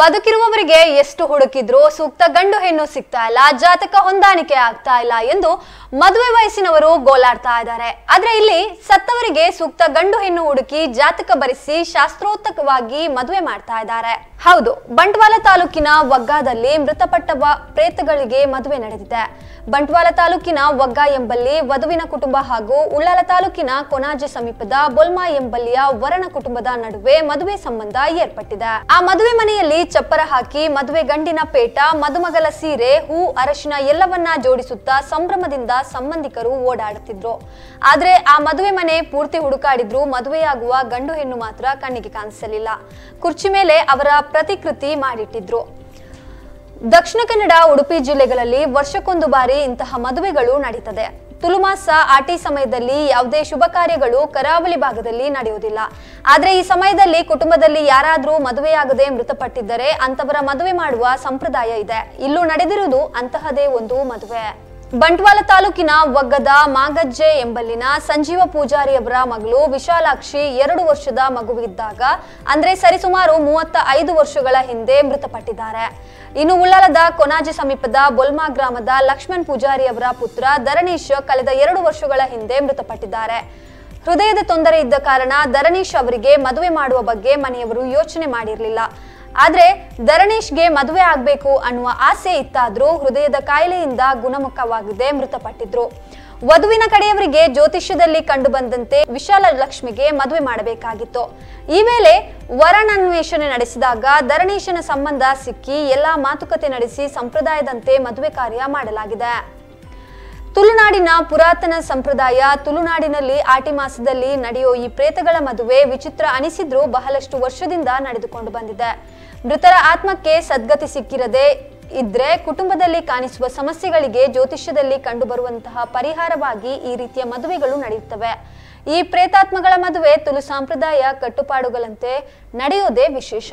ಬದುಕಿರುವವರಿಗೆ ಎಷ್ಟು ಹುಡುಕಿದ್ರು ಸೂಕ್ತ ಗಂಡು ಹೆಣ್ಣು ಸಿಗ್ತಾ ಇಲ್ಲ, ಜಾತಕ ಹೊಂದಾಣಿಕೆ ಆಗ್ತಾ ಇಲ್ಲ ಎಂದು ಮದುವೆ ವಯಸ್ಸಿನವರು ಗೋಲಾಡ್ತಾ ಇದ್ದಾರೆ. ಆದ್ರೆ ಇಲ್ಲಿ ಸತ್ತವರಿಗೆ ಸೂಕ್ತ ಗಂಡು ಹೆಣ್ಣು ಹುಡುಕಿ ಜಾತಕ ಬರೆಸಿ ಶಾಸ್ತ್ರೋತ್ತಕವಾಗಿ ಮದುವೆ ಮಾಡ್ತಾ ಇದ್ದಾರೆ. ಹೌದು, ಬಂಟ್ವಾಳ ತಾಲೂಕಿನ ವಗ್ಗಾದಲ್ಲಿ ಮೃತಪಟ್ಟ ಪ್ರೇತಗಳಿಗೆ ಮದುವೆ ನಡೆದಿದೆ. ಬಂಟ್ವಾಳ ತಾಲೂಕಿನ ವಗ್ಗ ಎಂಬಲ್ಲಿ ವಧುವಿನ ಕುಟುಂಬ ಹಾಗೂ ಉಳ್ಳಾಲ ತಾಲೂಕಿನ ಕೊನಾಜೆ ಸಮೀಪದ ಬೊಲ್ಮಾ ಎಂಬಲ್ಲಿಯ ವರಣ ಕುಟುಂಬದ ನಡುವೆ ಮದುವೆ ಸಂಬಂಧ ಏರ್ಪಟ್ಟಿದೆ. ಆ ಮದುವೆ ಮನೆಯಲ್ಲಿ ಚಪ್ಪರ ಹಾಕಿ, ಮದುವೆ ಗಂಡಿನ ಪೇಟ ಮದುಮಗಲ ಸೀರೆ, ಹೂ, ಅರಶಿನ ಎಲ್ಲವನ್ನ ಜೋಡಿಸುತ್ತಾ ಸಂಭ್ರಮದಿಂದ ಸಂಬಂಧಿಕರು ಓಡಾಡುತ್ತಿದ್ರು. ಆದ್ರೆ ಆ ಮದುವೆ ಮನೆ ಪೂರ್ತಿ ಹುಡುಕಾಡಿದ್ರು ಮದುವೆಯಾಗುವ ಗಂಡು ಹೆಣ್ಣು ಮಾತ್ರ ಕಣ್ಣಿಗೆ ಕಾಣಿಸಲಿಲ್ಲ. ಕುರ್ಚಿ ಮೇಲೆ ಅವರ ಪ್ರತಿಕೃತಿ ಮಾಡಿಟ್ಟಿದ್ರು. ದಕ್ಷಿಣ ಕನ್ನಡ, ಉಡುಪಿ ಜಿಲ್ಲೆಗಳಲ್ಲಿ ವರ್ಷಕ್ಕೊಂದು ಬಾರಿ ಇಂತಹ ಮದುವೆಗಳು ನಡೀತದೆ. ತುಳುಮಾಸ ಆಟಿ ಸಮಯದಲ್ಲಿ ಯಾವುದೇ ಶುಭ ಕಾರ್ಯಗಳು ಕರಾವಳಿ ಭಾಗದಲ್ಲಿ ನಡೆಯುವುದಿಲ್ಲ. ಆದರೆ ಈ ಸಮಯದಲ್ಲಿ ಕುಟುಂಬದಲ್ಲಿ ಯಾರಾದರೂ ಮದುವೆಯಾಗದೆ ಮೃತಪಟ್ಟಿದ್ದರೆ ಅಂತವರ ಮದುವೆ ಮಾಡುವ ಸಂಪ್ರದಾಯ ಇದೆ. ಇಲ್ಲೂ ನಡೆದಿರುವುದು ಅಂತಹದೇ ಒಂದು ಮದುವೆ. ಬಂಟ್ವಾಳ ತಾಲೂಕಿನ ವಗ್ಗದ ಮಾಗಜ್ಜೆ ಎಂಬಲ್ಲಿನ ಸಂಜೀವ ಪೂಜಾರಿಯವರ ಮಗಳು ವಿಶಾಲಾಕ್ಷಿ ಎರಡು ವರ್ಷದ ಮಗುವಿದ್ದಾಗ, ಅಂದ್ರೆ ಸರಿಸುಮಾರು ಮೂವತ್ತ ಐದು ವರ್ಷಗಳ ಹಿಂದೆ ಮೃತಪಟ್ಟಿದ್ದಾರೆ. ಇನ್ನು ಉಳ್ಳಾಲದ ಕೊನಾಜಿ ಸಮೀಪದ ಬೊಲ್ಮಾ ಗ್ರಾಮದ ಲಕ್ಷ್ಮಣ್ ಪೂಜಾರಿ ಅವರ ಪುತ್ರ ಧರಣೀಶ್ ಕಳೆದ ಎರಡು ವರ್ಷಗಳ ಹಿಂದೆ ಮೃತಪಟ್ಟಿದ್ದಾರೆ. ಹೃದಯದ ತೊಂದರೆ ಇದ್ದ ಕಾರಣ ಧರಣೀಶ್ ಅವರಿಗೆ ಮದುವೆ ಮಾಡುವ ಬಗ್ಗೆ ಮನೆಯವರು ಯೋಚನೆ ಮಾಡಿರಲಿಲ್ಲ. ಆದ್ರೆ ಧರಣೀಶ್ಗೆ ಮದುವೆ ಆಗ್ಬೇಕು ಅನ್ನುವ ಆಸೆ ಇತ್ತಾದ್ರೂ ಹೃದಯದ ಕಾಯಿಲೆಯಿಂದ ಗುಣಮುಖವಾಗದೆ ಮೃತಪಟ್ಟಿದ್ರು. ವಧುವಿನ ಕಡೆಯವರಿಗೆ ಜ್ಯೋತಿಷ್ಯದಲ್ಲಿ ಕಂಡು ಬಂದಂತೆ ವಿಶಾಲ ಲಕ್ಷ್ಮಿಗೆ ಮದುವೆ ಮಾಡಬೇಕಾಗಿತ್ತು. ಈ ವೇಳೆ ವರನನ್ವೇಷಣೆ ನಡೆಸಿದಾಗ ಧರಣೇಶನ ಸಂಬಂಧ ಸಿಕ್ಕಿ ಎಲ್ಲಾ ಮಾತುಕತೆ ನಡೆಸಿ ಸಂಪ್ರದಾಯದಂತೆ ಮದುವೆ ಕಾರ್ಯ ಮಾಡಲಾಗಿದೆ. ತುಳುನಾಡಿನ ಪುರಾತನ ಸಂಪ್ರದಾಯ ತುಳುನಾಡಿನಲ್ಲಿ ಆಟಿ ಮಾಸದಲ್ಲಿ ನಡೆಯೋ ಈ ಪ್ರೇತಗಳ ಮದುವೆ ವಿಚಿತ್ರ ಅನಿಸಿದ್ರೂ ಬಹಳಷ್ಟು ವರ್ಷದಿಂದ ನಡೆದುಕೊಂಡು ಬಂದಿದೆ. ಮೃತರ ಆತ್ಮಕ್ಕೆ ಸದ್ಗತಿ ಸಿಕ್ಕಿರದೆ ಇದ್ರೆ ಕುಟುಂಬದಲ್ಲಿ ಕಾಣಿಸುವ ಸಮಸ್ಯೆಗಳಿಗೆ ಜ್ಯೋತಿಷ್ಯದಲ್ಲಿ ಕಂಡುಬರುವಂತಹ ಪರಿಹಾರವಾಗಿ ಈ ರೀತಿಯ ಮದುವೆಗಳು ನಡೆಯುತ್ತವೆ. ಈ ಪ್ರೇತಾತ್ಮಗಳ ಮದುವೆ ತುಳು ಸಂಪ್ರದಾಯ ಕಟ್ಟುಪಾಡುಗಳಂತೆ ನಡೆಯೋದೇ ವಿಶೇಷ.